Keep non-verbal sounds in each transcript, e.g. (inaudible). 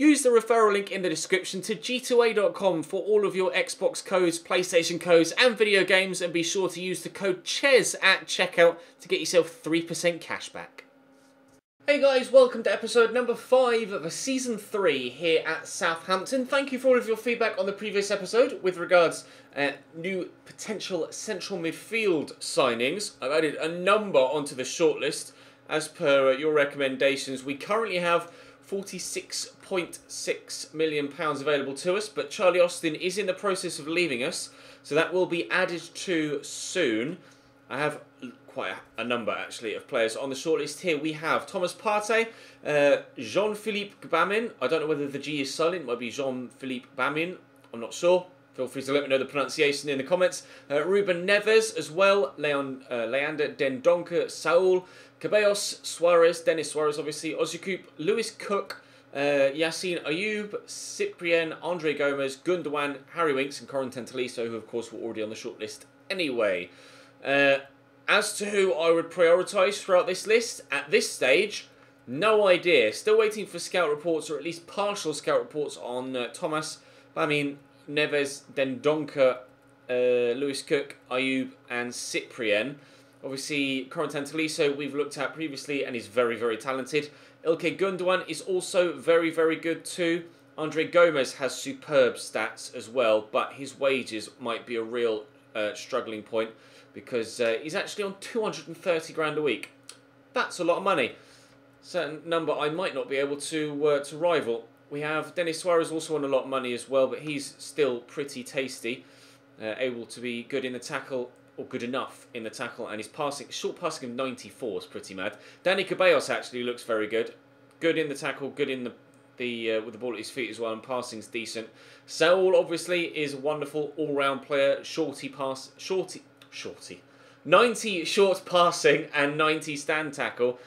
Use the referral link in the description to g2a.com for all of your Xbox codes, PlayStation codes, and video games, and be sure to use the code CHES at checkout to get yourself 3% cashback. Hey guys, welcome to episode number 5 of season 3 here at Southampton. Thank you for all of your feedback on the previous episode with regards uh, new potential central midfield signings. I've added a number onto the shortlist as per uh, your recommendations. We currently have 46.6 million pounds available to us, but Charlie Austin is in the process of leaving us, so that will be added to soon. I have quite a, number actually of players on the shortlist here. We have Thomas Partey, uh, Jean-Philippe Gbamin. I don't know whether the G is silent. It might be Jean-Philippe Gbamin. I'm not sure. Feel free to let me know the pronunciation in the comments. Uh, Ruben Neves as well. Leon, uh, Leander Dendoncker, Saul, Ceballos, Suarez, Denis Suarez obviously, Ozyakup, Lewis Cook, uh, Ayoub, Cyprien, Andre Gomes, Gundogan, Harry Winks, and Corin Tolisso, who of course were already on the shortlist anyway. Uh, as to who I would prioritise throughout this list, at this stage, no idea. Still waiting for scout reports, or at least partial scout reports on uh, Thomas, I mean, Neves, Dendoncker, uh, Lewis Cook, Ayoub, and Cyprien. Obviously, Corentin Tolisso we've looked at previously and is very, very talented. Ilkay Gundogan is also very, very good too. Andre Gomes has superb stats as well, but his wages might be a real uh, struggling point because uh, he's actually on 230 grand a week. That's a lot of money. Certain number I might not be able to uh, to rival. We have Denis Suarez also on a lot of money as well, but he's still pretty tasty, uh, able to be good in the tackle or good enough in the tackle, and his passing, short passing of 94 is pretty mad. Dani Ceballos actually looks very good. Good in the tackle, good in the the uh, with the ball at his feet as well, and passing's decent. Saul obviously is a wonderful all-round player. Shorty pass, shorty, shorty, 90 short passing and 90 stand tackle.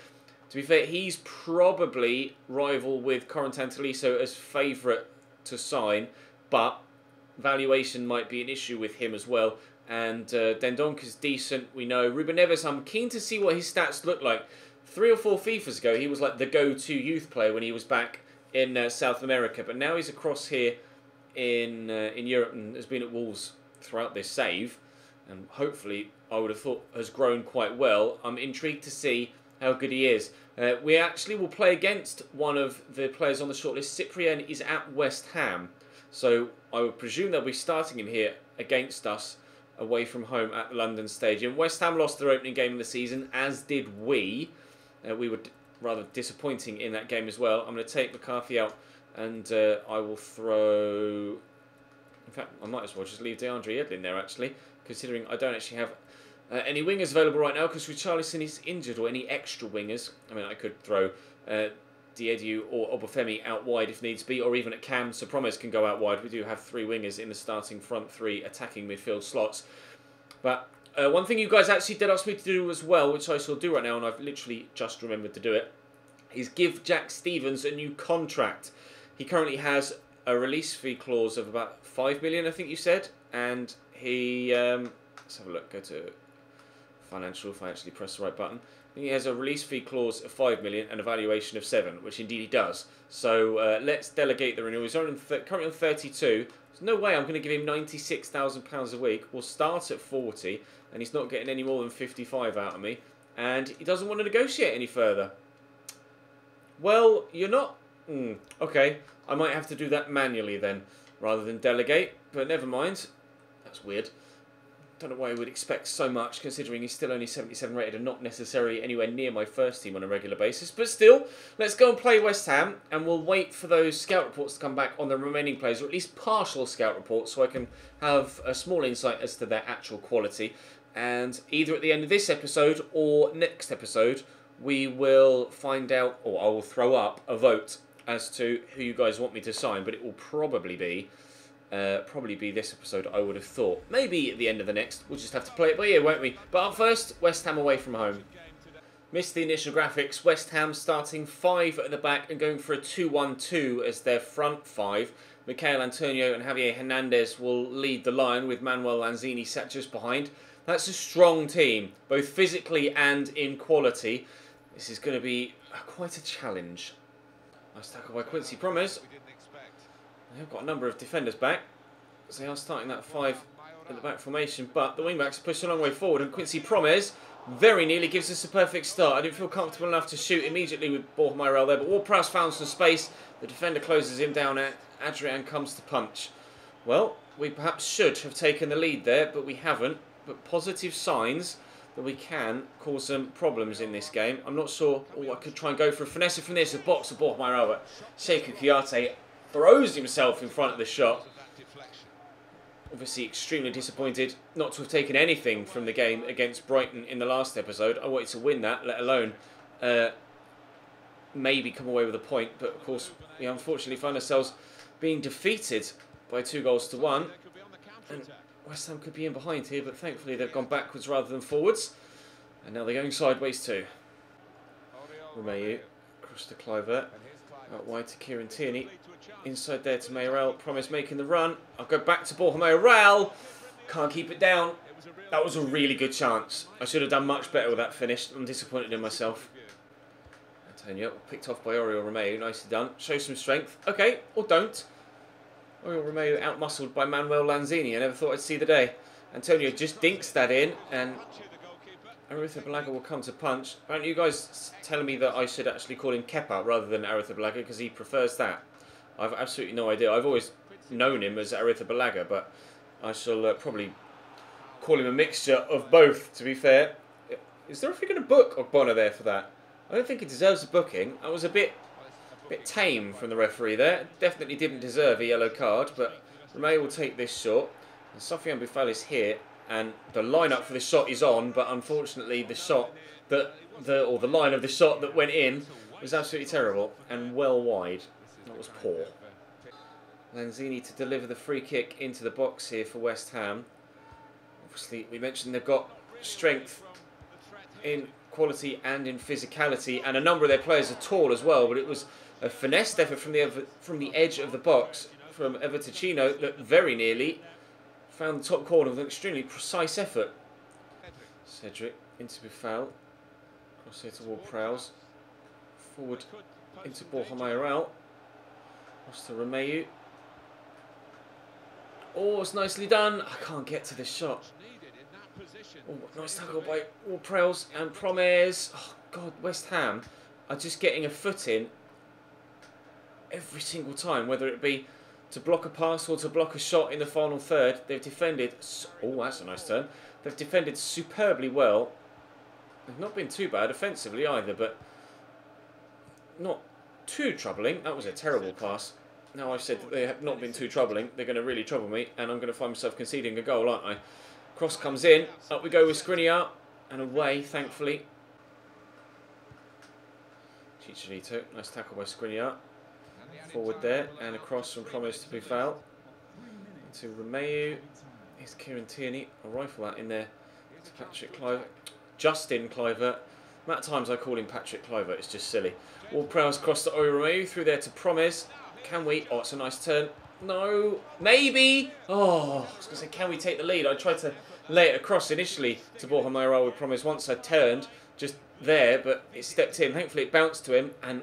To be fair, he's probably rival with Corentin Tolisso as favourite to sign, but valuation might be an issue with him as well and uh, Dendonck is decent. We know Ruben Neves. I'm keen to see what his stats look like. Three or four FIFAs ago, he was like the go-to youth player when he was back in uh, South America, but now he's across here in uh, in Europe and has been at Wolves throughout this save, and hopefully I would have thought has grown quite well. I'm intrigued to see how good he is. Uh, we actually will play against one of the players on the shortlist. Cyprien is at West Ham, so I would presume they'll be starting him here against us away from home at the London Stadium. West Ham lost their opening game of the season, as did we. Uh, we were rather disappointing in that game as well. I'm going to take McCarthy out and uh, I will throw... In fact, I might as well just leave DeAndre Yedlin there, actually, considering I don't actually have uh, any wingers available right now because Richarlison is injured or any extra wingers. I mean, I could throw uh, Diedhiou or Obafemi out wide if needs be, or even at Cam, so Promes can go out wide. We do have three wingers in the starting front three attacking midfield slots. But uh, one thing you guys actually did ask me to do as well, which I shall do right now, and I've literally just remembered to do it, is give Jack Stevens a new contract. He currently has a release fee clause of about five million, I think you said, and he um, let's have a look. Go to financial, financially press the right button he has a release fee clause of 5 million and a valuation of 7, which indeed he does. So uh, let's delegate the renewal. He's on currently on 32. There's no way I'm going to give him £96,000 a week. We'll start at 40, and he's not getting any more than 55 out of me. And he doesn't want to negotiate any further. Well, you're not... Mm, okay, I might have to do that manually then, rather than delegate. But never mind. That's weird don't know why I would expect so much, considering he's still only 77 rated and not necessarily anywhere near my first team on a regular basis. But still, let's go and play West Ham, and we'll wait for those scout reports to come back on the remaining players, or at least partial scout reports, so I can have a small insight as to their actual quality. And either at the end of this episode or next episode, we will find out, or I will throw up a vote as to who you guys want me to sign, but it will probably be uh, probably be this episode, I would have thought. Maybe at the end of the next, we'll just have to play it by ear, won't we? But up first, West Ham away from home. Missed the initial graphics. West Ham starting five at the back and going for a 2-1-2 as their front five. Michail Antonio and Javier Hernandez will lead the line with Manuel Lanzini sat just behind. That's a strong team, both physically and in quality. This is going to be quite a challenge. Nice tackle by Quincy Promes. They've got a number of defenders back. So they are starting that five at the back formation, but the wing-backs push a long way forward, and Quincy Promes very nearly gives us a perfect start. I didn't feel comfortable enough to shoot immediately with Borja Mayoral there, but Ward-Prowse found some space. The defender closes him down. At Adrian comes to punch. Well, we perhaps should have taken the lead there, but we haven't. But positive signs that we can cause some problems in this game. I'm not sure. Oh, I could try and go for a finesse from this. A box of Borja Mayoral, but Cheikhou Kouyaté throws himself in front of the shot. Obviously, extremely disappointed not to have taken anything from the game against Brighton in the last episode. I wanted to win that, let alone uh, maybe come away with a point. But of course, we unfortunately find ourselves being defeated by two goals to one. And West Ham could be in behind here, but thankfully they've gone backwards rather than forwards. And now they're going sideways too. Romeu across to Kluivert. Uh, Out wide to Kieran Tierney. Inside there to Mayoral. Promes making the run. I'll go back to Borja Mayoral. Can't keep it down. That was a really good chance. I should have done much better with that finish. I'm disappointed in myself. Antonio picked off by Oriol Romeu. Nicely done. Show some strength. Okay, or don't. Oriol Romeu outmuscled by Manuel Lanzini. I never thought I'd see the day. Antonio just dinks that in and Arrizabalaga will come to punch. Aren't you guys telling me that I should actually call him Kepa rather than Arrizabalaga because he prefers that? I've absolutely no idea. I've always known him as Arrizabalaga, but I shall uh, probably call him a mixture of both, to be fair. Is there a to book Ogbonna there for that? I don't think he deserves a booking. I was a bit bit tame from the referee there. Definitely didn't deserve a yellow card, but Romeu will take this shot. And Sofiane Boufal is here and the lineup for the shot is on, but unfortunately the shot that the or the line of the shot that went in was absolutely terrible and well wide. That was poor. Lanzini to deliver the free kick into the box here for West Ham. Obviously, we mentioned they've got strength in quality and in physicality, and a number of their players are tall as well. But it was a finesse effort from the from the edge of the box from Evertachino that very nearly Found the top corner with an extremely precise effort. Cedric into Boufal. Cross here toward Prowse. Forward into Borja. Cross to Romeu. Oh, it's nicely done. I can't get to this shot. Oh, nice tackle by Ward-Prowse and Promes. Oh, God, West Ham are just getting a foot in every single time, whether it be to block a pass or to block a shot in the final third. They've defended. Oh, that's a nice turn. They've defended superbly well. They've not been too bad offensively either, but not too troubling. That was a terrible pass. Now I've said that they have not been too troubling. They're going to really trouble me, and I'm going to find myself conceding a goal, aren't I? Cross comes in. Up we go with Skriniar, and away, thankfully. Chicharito. Nice tackle by Skriniar forward there and across from Promes to Boufal to Romeu here's Kieran Tierney I'll rifle that in there. To Patrick Kluivert Justin amount of times I call him Patrick Kluivert it's just silly. Ward-Prowse cross to Romeu through there to Promes. can we oh it's a nice turn. No maybe. Oh I was going to say can we take the lead? I tried to lay it across initially to Borja Mayoral with Promes. once I turned just there but it stepped in. Thankfully it bounced to him and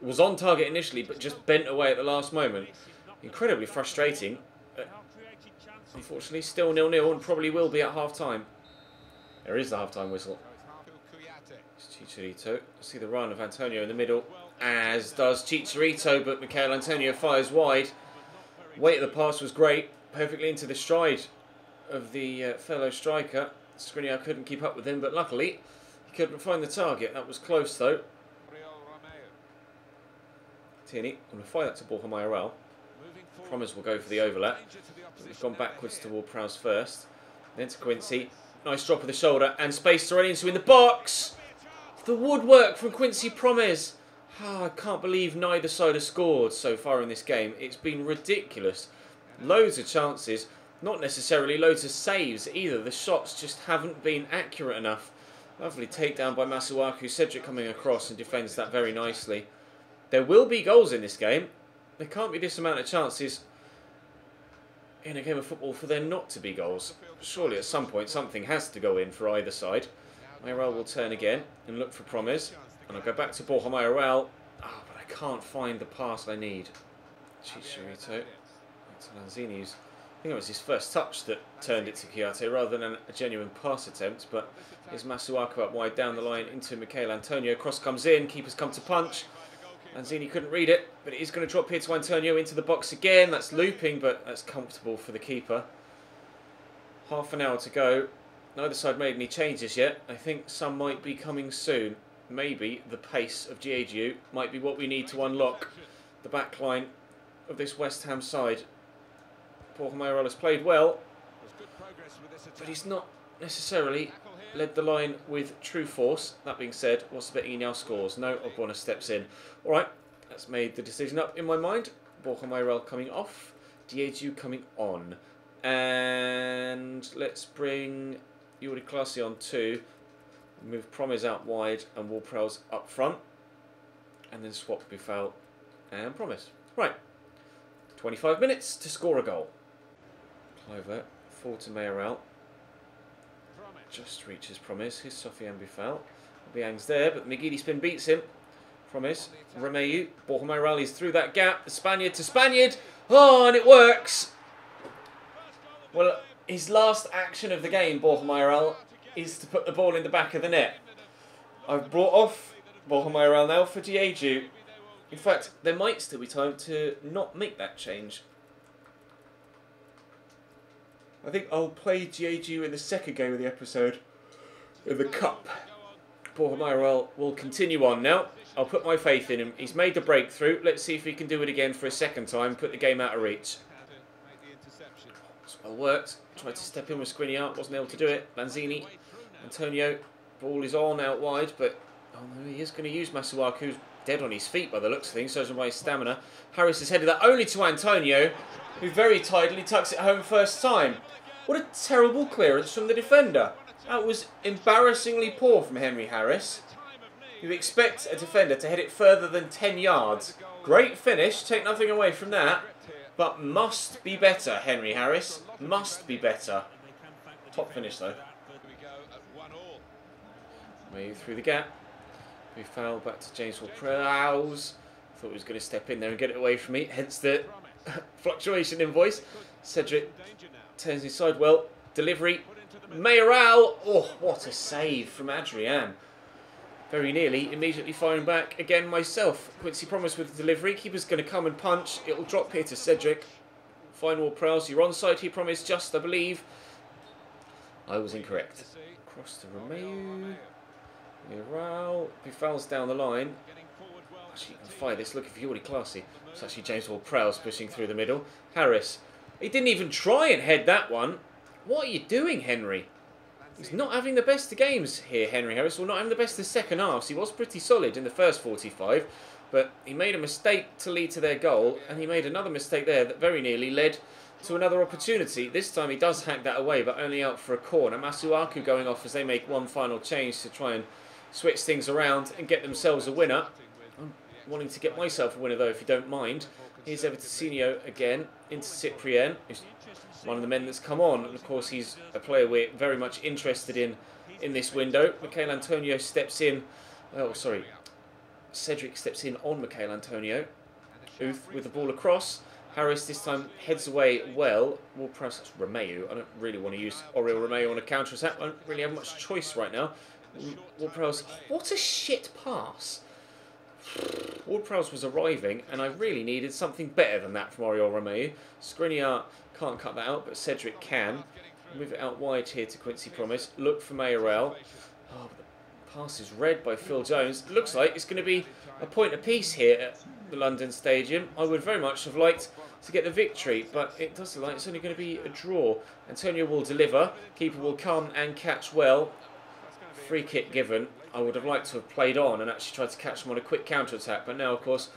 was on target initially, but just bent away at the last moment. Incredibly frustrating. Uh, unfortunately, still nil-nil and probably will be at half-time. There is the half-time whistle. It's Chicharito. See the run of Antonio in the middle, as does Chicharito, but Michail Antonio fires wide. Weight of the pass was great, perfectly into the stride of the uh, fellow striker. Skriniar couldn't keep up with him, but luckily he couldn't find the target. That was close though. Tierney, I'm going to fire that to Borja Mayoral. Promes will go for the overlap. We've gone backwards to Ward-Prowse first. Then to Quincy. Nice drop of the shoulder and space already into in the box. The woodwork from Quincy Promes. Oh, ah, I can't believe neither side has scored so far in this game. It's been ridiculous. Loads of chances, not necessarily loads of saves either. The shots just haven't been accurate enough. Lovely takedown by Masuaku. Cedric coming across and defends that very nicely. There will be goals in this game. There can't be this amount of chances in a game of football for there not to be goals. Surely at some point something has to go in for either side. Mayoral will turn again and look for Promes. And I'll go back to Borja Mayoral. Oh, but I can't find the pass I need. Chicharito. To Lanzini's. I think it was his first touch that turned it to Kouyaté rather than a genuine pass attempt. But here's Masuaku up wide down the line into Michail Antonio. Cross comes in. Keeper's come to punch. Lanzini couldn't read it, but it is going to drop here to Antonio into the box again. That's looping, but that's comfortable for the keeper. Half an hour to go. Neither side made any changes yet. I think some might be coming soon. Maybe the pace of Diedhiou might be what we need to unlock the back line of this West Ham side. Borja Mayoral has played well, but he's not necessarily led the line with true force. That being said, what's the betting he now scores? No, Ogbonna steps in. All right, that's made the decision up in my mind. Borja Mayoral coming off, Diedhiou coming on. And let's bring Jordy Clasie on too. Move Promes out wide and Ward-Prowse up front. And then swap Boufal and Promes. Right. 25 minutes to score a goal. Clover, forward to Mayoral. Just reaches Promes. Here's Sofiane Boufal. Biang's there, but McGeady spin beats him. Promes. Romeu. Borja rallies through that gap. The Spaniard to Spaniard. Oh, and it works. Well, his last action of the game, Borja Mayoral, is to put the ball in the back of the net. I've brought off Borja Mayoral now for Diedhiou. In fact, there might still be time to not make that change. I think I'll play Diedhiou in the second game of the episode in the Cup. Borja Mayoral will continue on now. I'll put my faith in him. He's made the breakthrough. Let's see if he can do it again for a second time. Put the game out of reach. It's well worked. Tried to step in with Skriniar. Wasn't able to do it. Lanzini. Antonio. Ball is on out wide, but oh no, he is going to use Masuaku, dead on his feet by the looks of things. So by his stamina. Harris has headed that only to Antonio, who very tidily tucks it home first time. What a terrible clearance from the defender. That was embarrassingly poor from Henry Harris. You expect a defender to head it further than 10 yards. Great finish, take nothing away from that. But must be better, Henry Harris. Must be better. Top finish, though. Move through the gap. We foul back to James Ward-Prowse. Thought he was going to step in there and get it away from me. Hence the (laughs) fluctuation in voice. Cedric turns inside well. Delivery. Mayoral. Oh, what a save from Adrian. Very nearly, immediately firing back again myself. Quincy Promes with the delivery. Keeper's going to come and punch. It'll drop here to Cedric. Final Prowse. You're on onside He promised just, I believe. I was incorrect. Cross to Romeu. Mayoral. Boufal's down the line. Actually, you can fire this. Look, if you're already classy. It's actually James Ward-Prowse pushing through the middle. Harris. He didn't even try and head that one. What are you doing, Henry? He's not having the best of games here, Henry Harris. Well, not having the best of second halves. He was pretty solid in the first 45, but he made a mistake to lead to their goal, and he made another mistake there that very nearly led to another opportunity. This time he does hack that away, but only out for a corner. Masuaku going off as they make one final change to try and switch things around and get themselves a winner. I'm wanting to get myself a winner, though, if you don't mind. Here's Evertonio again into Cyprien, who's one of the men that's come on. And of course, he's a player we're very much interested in in this window. Michail Antonio steps in. Oh, sorry. Cedric steps in on Michail Antonio. Uth with the ball across. Harris this time heads away well. We'll press Romeu. I don't really want to use Oriol Romeu on a counter attack. I don't really have much choice right now. Ward-Prowse. What a shit pass. Ward-Prowse was arriving, and I really needed something better than that from Oriol Romeu. Skriniar can't cut that out, but Cedric can. Move it out wide here to Quincy Promes. Look for Mayoral. Oh, the pass is read by Phil Jones. Looks like it's going to be a point apiece here at the London Stadium. I would very much have liked to get the victory, but it does look like it's only going to be a draw. Antonio will deliver. Keeper will come and catch well. Free kick given. I would have liked to have played on and actually tried to catch them on a quick counter-attack, but now, of course,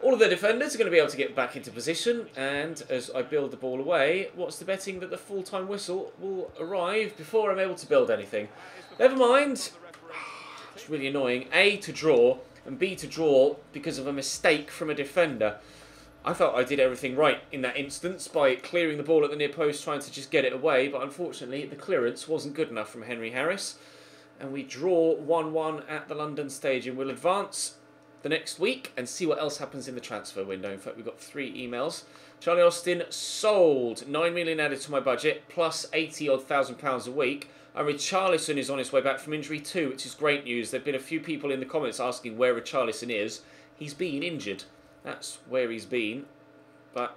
all of the defenders are going to be able to get back into position, and as I build the ball away, what's the betting that the full-time whistle will arrive before I'm able to build anything? Never mind. (sighs) It's really annoying. A, to draw, and B, to draw because of a mistake from a defender. I felt I did everything right in that instance by clearing the ball at the near post, trying to just get it away, but unfortunately the clearance wasn't good enough from Henry Harris. And we draw 1-1 at the London Stadium. We'll advance the next week and see what else happens in the transfer window. In fact, we've got three emails. Charlie Austin sold. 9 million added to my budget, plus 80 odd thousand pounds a week. And Richarlison is on his way back from injury too, which is great news. There have been a few people in the comments asking where Richarlison is. He's been injured. That's where he's been. But,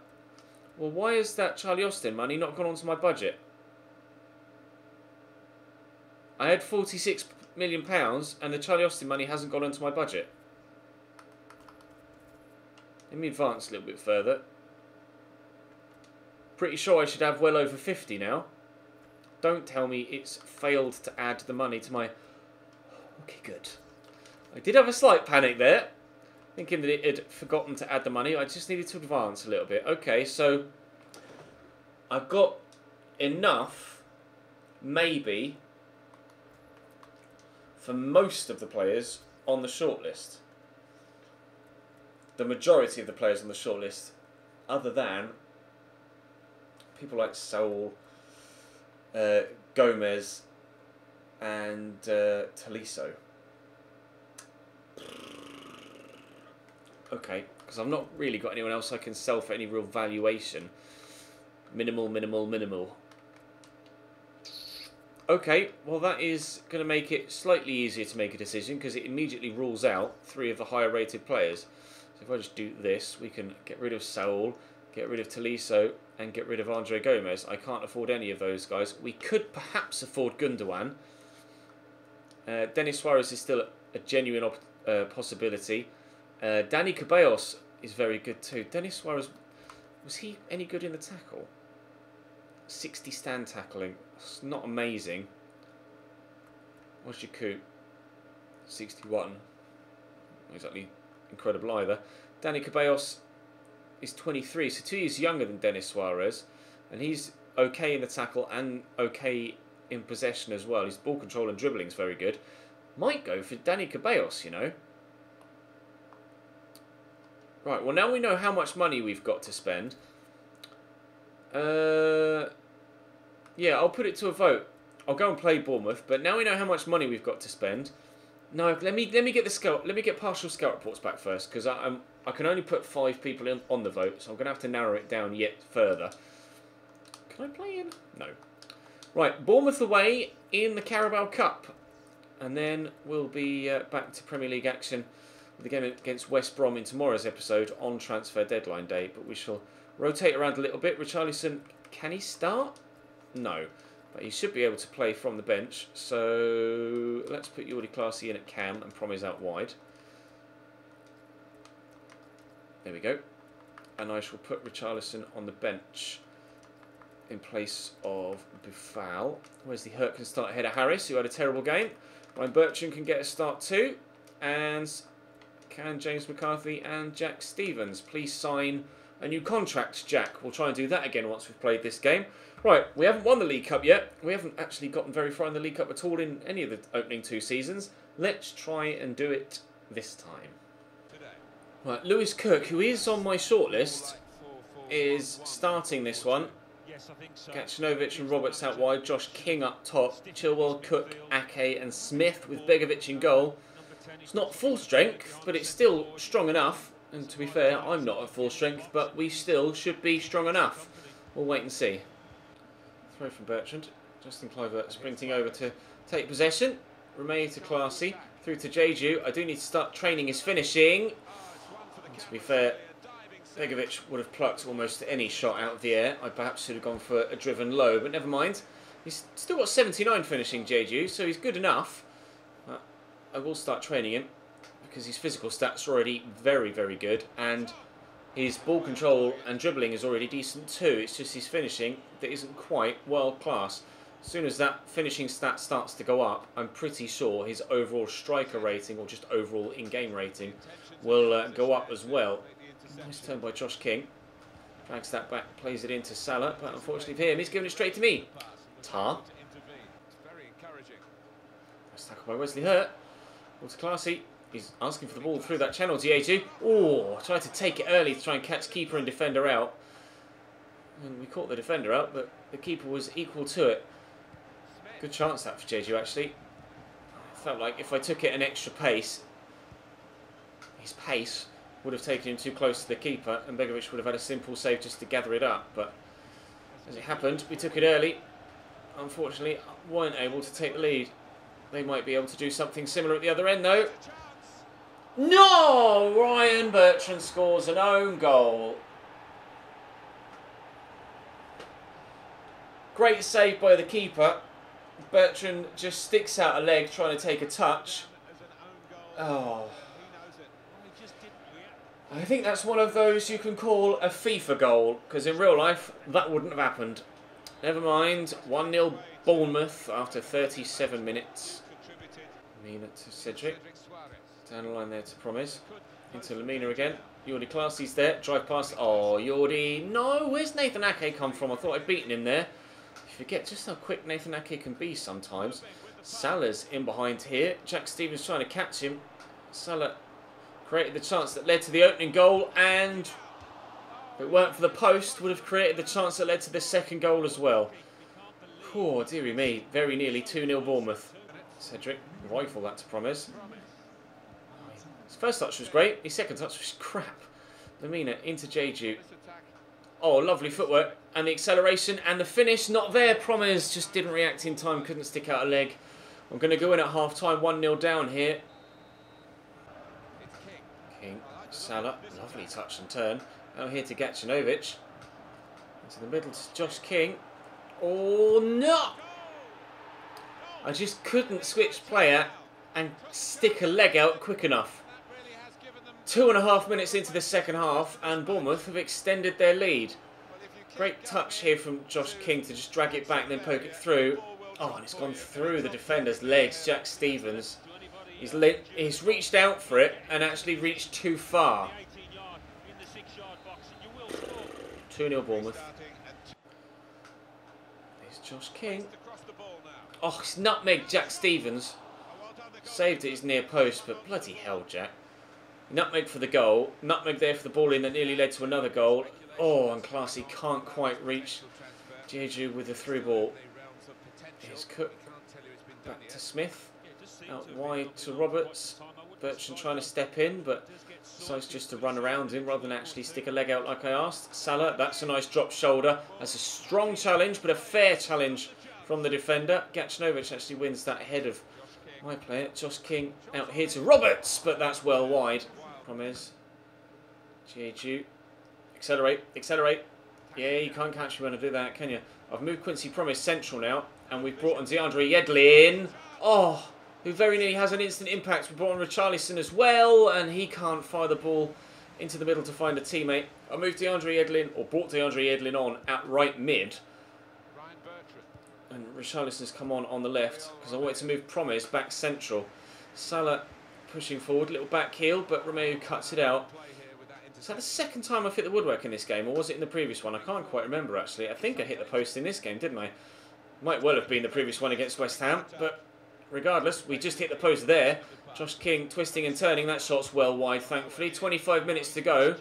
well, why is that Charlie Austin money not gone onto my budget? I had 46 million pounds and the Charlie Austin money hasn't gone onto my budget. Let me advance a little bit further. Pretty sure I should have well over 50 now. Don't tell me it's failed to add the money to my... Okay, good. I did have a slight panic there. Thinking that it had forgotten to add the money. I just needed to advance a little bit. Okay, so... I've got enough, maybe, for most of the players on the shortlist. The majority of the players on the shortlist, other than people like Saul, uh, Gomes, and uh, Tolisso. Okay, because I've not really got anyone else I can sell for any real valuation. Minimal, minimal, minimal. Okay, well that is going to make it slightly easier to make a decision because it immediately rules out three of the higher rated players. So if I just do this, we can get rid of Saul, get rid of Tolisso, and get rid of Andre Gomes. I can't afford any of those guys. We could perhaps afford Gundogan. Uh, Denis Suarez is still a genuine uh, possibility. Uh, Dani Ceballos is very good too. Denis Suarez, was he any good in the tackle? 60 stand tackling. It's not amazing. What's your coup? 61. Not exactly incredible either. Dani Ceballos is 23, so two years younger than Denis Suarez, and he's okay in the tackle and okay in possession as well. His ball control and dribbling is very good. Might go for Dani Ceballos, you know. Right, well now we know how much money we've got to spend. Uh, yeah, I'll put it to a vote. I'll go and play Bournemouth, but now we know how much money we've got to spend. No, let me let me get the scout. Let me get partial scout reports back first, because I'm I can only put five people in on the vote, so I'm going to have to narrow it down yet further. Can I play in? No. Right, Bournemouth away in the Carabao Cup, and then we'll be uh, back to Premier League action with the game against West Brom in tomorrow's episode on transfer deadline day. But we shall rotate around a little bit. Richarlison, can he start? No. But he should be able to play from the bench. So let's put Jordy Clasie in at cam and Promes out wide. There we go. And I shall put Richarlison on the bench in place of. Where's the Hurt can start ahead of Harris, who had a terrible game. Ryan Bertrand can get a start too. And can James McCarthy and Jack Stevens please sign a new contract, Jack? We'll try and do that again once we've played this game. Right, we haven't won the League Cup yet. We haven't actually gotten very far in the League Cup at all in any of the opening two seasons. Let's try and do it this time. Right, Lewis Cook, who is on my shortlist, is starting this one. Gacinovic and Roberts out wide, Josh King up top, Chilwell, Cook, Ake and Smith with Begovic in goal. It's not full strength, but it's still strong enough. And to be fair, I'm not at full strength, but we still should be strong enough. We'll wait and see. Throw from Bertrand. Justin Kluivert sprinting over to take possession. Remain to Clasie. Through to Diedhiou. I do need to start training his finishing. To be fair, Begovic would have plucked almost any shot out of the air. I perhaps should have gone for a driven low, but never mind. He's still got 79 finishing, Diedhiou, so he's good enough. I will start training him because his physical stats are already very, very good, and his ball control and dribbling is already decent too. It's just his finishing that isn't quite world class. As soon as that finishing stat starts to go up, I'm pretty sure his overall striker rating, or just overall in-game rating, will uh, go up as well. Nice turn by Josh King. Drags that back, plays it into Salah, but unfortunately for him, he's giving it straight to me. Tar. Nice tackle by Wesley Hoedt. Walter Clasie. He's asking for the ball through that channel Yetu. Oh, tried to take it early to try and catch keeper and defender out. And we caught the defender out, but the keeper was equal to it. Good chance that for Diedhiou, actually. Felt like if I took it an extra pace, his pace would have taken him too close to the keeper, and Begovic would have had a simple save just to gather it up. But as it happened, we took it early. Unfortunately, weren't able to take the lead. They might be able to do something similar at the other end, though. No! Ryan Bertrand scores an own goal. Great save by the keeper. Bertrand just sticks out a leg trying to take a touch. Oh. I think that's one of those you can call a FIFA goal, because in real life, that wouldn't have happened. Never mind, 1-0 Bournemouth after 37 minutes. Lemina to Cedric. Down the line there to Promes. Into Lemina again. Jordy Clasie's there. Drive past. Oh, Jordy. No, where's Nathan Ake come from? I thought I'd beaten him there. You forget just how quick Nathan Ake can be sometimes. Salah's in behind here. Jack Stevens trying to catch him. Salah created the chance that led to the opening goal and if it weren't for the post would have created the chance that led to the second goal as well. Poor dearie me. Very nearly 2-0 Bournemouth. Cedric rifle that to Promes. First touch was great. His second touch was crap. Lemina into Diedhiou. Oh, lovely footwork. And the acceleration and the finish, not there. Promes just didn't react in time, couldn't stick out a leg. I'm going to go in at half-time, 1-0 down here. King, Salah, lovely touch and turn. Now here to Gacinovic. Into the middle to Josh King. Oh, no! I just couldn't switch player and stick a leg out quick enough. Two and a half minutes into the second half, and Bournemouth have extended their lead. Great touch here from Josh King to just drag it back and then poke it through. Oh, and it's gone through the defender's legs. Jack Stevens. He's, he's reached out for it and actually reached too far. 2-0 Bournemouth. There's Josh King. Oh, it's nutmeg Jack Stevens. Saved at his near post, but bloody hell, Jack. Nutmeg for the goal. Nutmeg there for the ball in that nearly led to another goal. Oh, and Clasie can't quite reach Diedhiou with the through ball. Here's Cook. Back to Smith. Out wide to Roberts. Bertrand trying to step in, but decides just to run around him rather than actually stick a leg out like I asked. Salah, that's a nice drop shoulder. That's a strong challenge, but a fair challenge from the defender. Gacinovic actually wins that head of my player. Josh King out here to Roberts, but that's well wide. Promes. Diedhiou. Accelerate, accelerate. Yeah, you can't catch me when I do that, can you? I've moved Quincy Promes central now, and we've brought on DeAndre Yedlin. Oh, who very nearly has an instant impact. We brought on Richarlison as well, and he can't fire the ball into the middle to find a teammate. I moved DeAndre Yedlin, or brought DeAndre Yedlin on at right mid. Richarlison's come on on the left, because I wanted to move Promes back central. Salah pushing forward, little back heel, but Romeu cuts it out. Is that the second time I've hit the woodwork in this game, or was it in the previous one? I can't quite remember, actually. I think I hit the post in this game, didn't I? Might well have been the previous one against West Ham, but regardless, we just hit the post there. Josh King twisting and turning. That shot's well wide, thankfully. 25 minutes to go.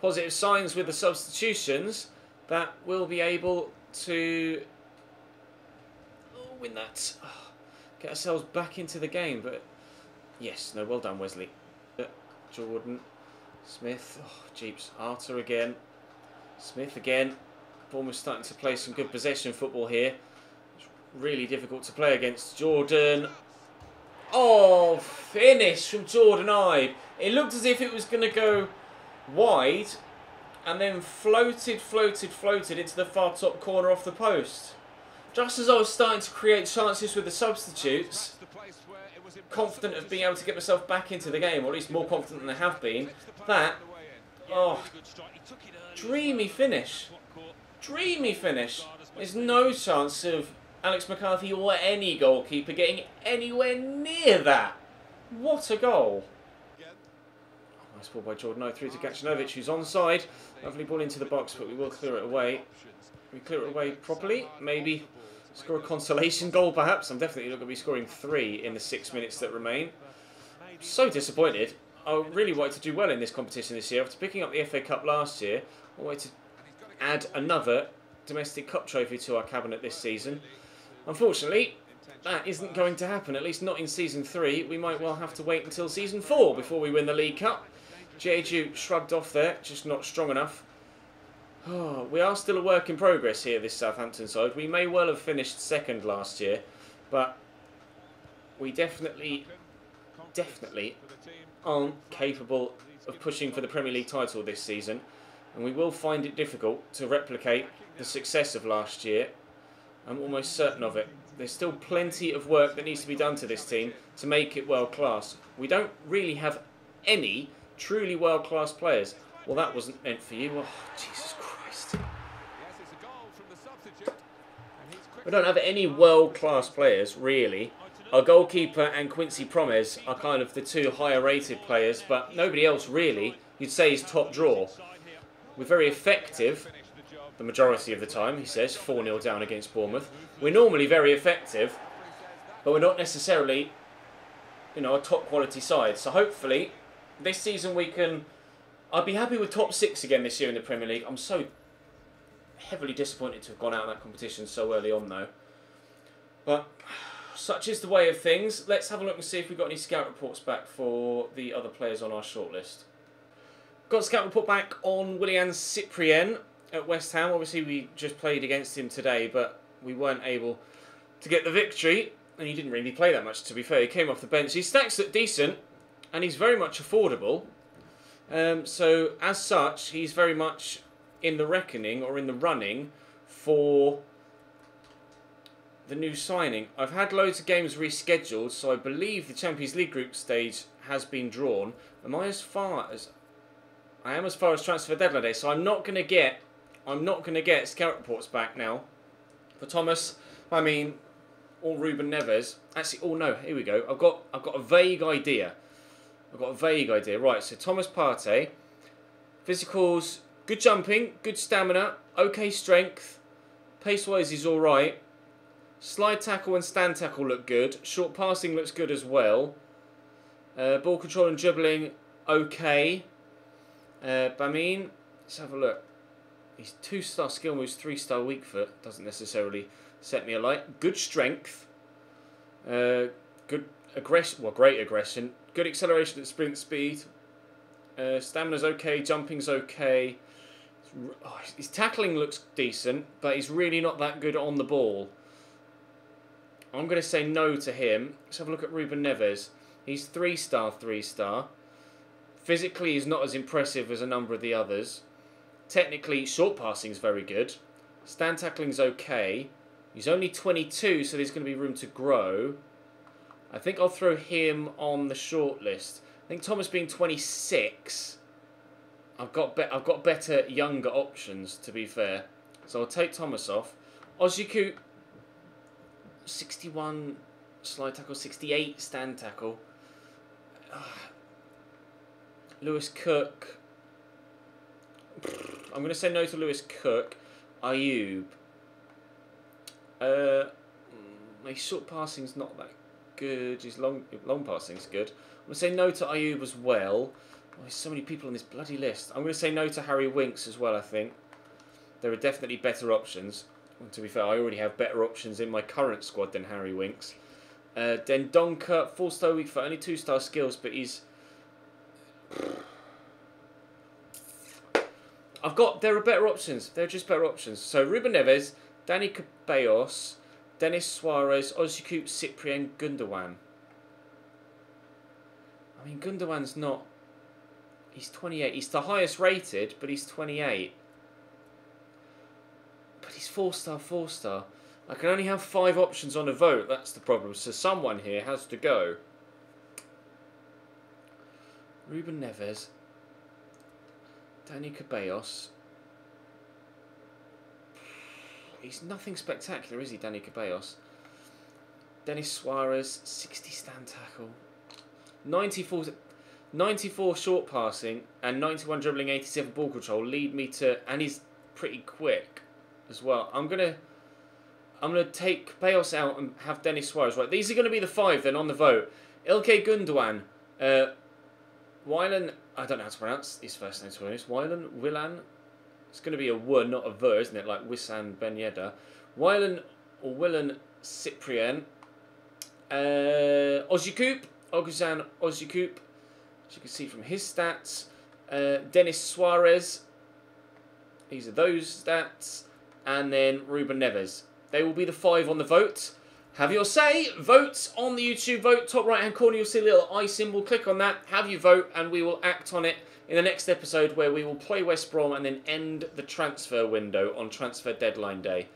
Positive signs with the substitutions. That will be able to win that. (sighs) Get ourselves back into the game, but yes, no, well done, Wesley. Uh, Jordan, Smith, oh, Jeeps, Arter again, Smith again. Bournemouth starting to play some good possession football here. It's really difficult to play against Jordan. Oh, finish from Jordan Ibe. It looked as if it was going to go wide and then floated, floated, floated into the far top corner off the post. Just as I was starting to create chances with the substitutes, confident of being able to get myself back into the game, or at least more confident than I have been, that, oh, dreamy finish. Dreamy finish. There's no chance of Alex McCarthy or any goalkeeper getting anywhere near that. What a goal. Oh, nice ball by Jordan oh, O through to Gacinovic, who's onside. Lovely ball into the box, but we will clear it away. We clear it away properly. Maybe score a consolation goal, perhaps. I'm definitely not going to be scoring three in the six minutes that remain. So disappointed. I really wanted to do well in this competition this year. After picking up the FA Cup last year, I wanted to add another domestic cup trophy to our cabinet this season. Unfortunately, that isn't going to happen, at least not in Season 3. We might well have to wait until Season 4 before we win the League Cup. Diedhiou shrugged off there, just not strong enough. Oh, (sighs) we are still a work in progress here, this Southampton side. We may well have finished second last year, but we definitely, definitely aren't capable of pushing for the Premier League title this season. And we will find it difficult to replicate the success of last year. I'm almost certain of it. There's still plenty of work that needs to be done to this team to make it world class. We don't really have any truly world class players. Well, that wasn't meant for you. Oh, Jesus Christ. We don't have any world class players, really. Our goalkeeper and Quincy Promes are kind of the two higher rated players, but nobody else really, you'd say, is top draw. We're very effective the majority of the time, he says, 4 0 down against Bournemouth. We're normally very effective, but we're not necessarily, you know, a top quality side. So hopefully, this season we can. I'd be happy with top six again this year in the Premier League. I'm so heavily disappointed to have gone out of that competition so early on, though. But such is the way of things. Let's have a look and see if we've got any scout reports back for the other players on our shortlist. Got scout report back on Willian Cyprien at West Ham. Obviously, we just played against him today, but we weren't able to get the victory. And he didn't really play that much, to be fair. He came off the bench. His stats look decent, and he's very much affordable. Um, so, as such, he's very much in the reckoning or in the running for the new signing. I've had loads of games rescheduled, so I believe the Champions League group stage has been drawn. Am I as far as I am as far as transfer deadline day, so I'm not going to get I'm not going to get scout reports back now for Thomas. I mean, or Ruben Neves. Actually, oh no, here we go. I've got I've got a vague idea. I've got a vague idea. Right, so Thomas Partey, physicals, good jumping, good stamina, okay strength, pace wise he's all right. Slide tackle and stand tackle look good. Short passing looks good as well. Uh, ball control and dribbling, okay. Uh, Bamin, let's have a look. He's two star skill moves, three star weak foot. Doesn't necessarily set me alight. Good strength. Uh, good aggression. Well, great aggression. Good acceleration at sprint speed. Uh, stamina's okay. Jumping's okay. Oh, his tackling looks decent, but he's really not that good on the ball. I'm going to say no to him. Let's have a look at Ruben Neves. He's three star, three star. Physically, he's not as impressive as a number of the others. Technically, short passing is very good. Stand tackling's okay. He's only 22, so there's going to be room to grow. I think I'll throw him on the short list. I think Thomas being 26, I've got I've got better younger options to be fair. So I'll take Thomas off. Ojiku 61 slide tackle, 68 stand tackle. (sighs) Lewis Cook I'm going to say no to Lewis Cook. Ayoub. Uh, my short passing's not that good. His long long passing's good. I'm going to say no to Ayoub as well. Oh, there's so many people on this bloody list. I'm going to say no to Harry Winks as well, I think. There are definitely better options. And to be fair, I already have better options in my current squad than Harry Winks. Uh, Dendoncker, 4-star weak for only 2-star skills, but he's... I've got there are better options. There are just better options. So Ruben Neves, Dani Ceballos, Denis Suarez, Ozuku, Cyprien, Gundogan. I mean Gundogan's not he's 28. He's the highest rated, but he's 28. But he's 4 star, 4 star. I can only have 5 options on a vote. That's the problem. So someone here has to go. Ruben Neves, Dani Ceballos. He's nothing spectacular, is he, Dani Ceballos? Denis Suarez, 60 stand tackle. 94, 94 short passing and 91 dribbling, 87 ball control lead me to... And he's pretty quick as well. I'm going to... I'm to take Ceballos out and have Denis Suarez. Right, these are going to be the five then on the vote. Ilkay Gundogan, uh, Wylan I don't know how to pronounce his first name to be honest. Wylan, Willan. It's going to be a W, not a a V, isn't it? Like Wissam Ben Yedder. Wylan or Willan Cyprien. Uh, Ozyakup. Oguzhan Ozyakup. As you can see from his stats. uh, Denis Suarez. These are those stats. And then Ruben Neves. They will be the five on the vote. Have your say. Vote on the YouTube vote. Top right hand corner, you'll see a little eye symbol. Click on that. Have your vote, and we will act on it in the next episode where we will play West Brom and then end the transfer window on transfer deadline day.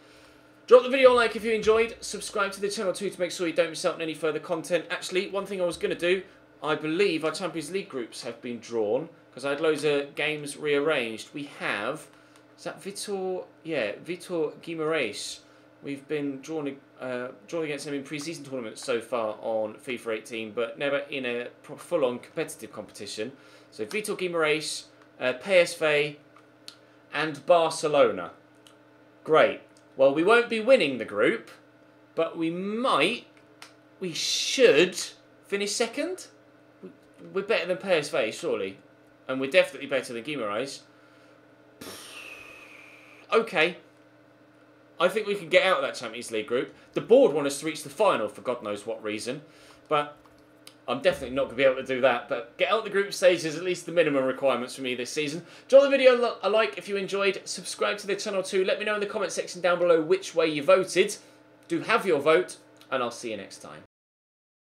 Drop the video a like if you enjoyed. Subscribe to the channel too to make sure you don't miss out on any further content. Actually, one thing I was going to do, I believe our Champions League groups have been drawn because I had loads of games rearranged. We have, is that Vitor? Yeah, Vitor Guimaraes. We've been drawn, uh, drawn against him in pre-season tournaments so far on FIFA 18, but never in a full-on competitive competition. So Vitor Guimaraes, uh, PSV, and Barcelona. Great. Well, we won't be winning the group, but we might, we should finish second. We're better than PSV, surely. And we're definitely better than Guimaraes. Okay. I think we can get out of that Champions League group. The board want us to reach the final for God knows what reason. But I'm definitely not going to be able to do that. But get out the group stage is at least the minimum requirements for me this season. Drop the video a like if you enjoyed. Subscribe to the channel too. Let me know in the comment section down below which way you voted. Do have your vote. And I'll see you next time.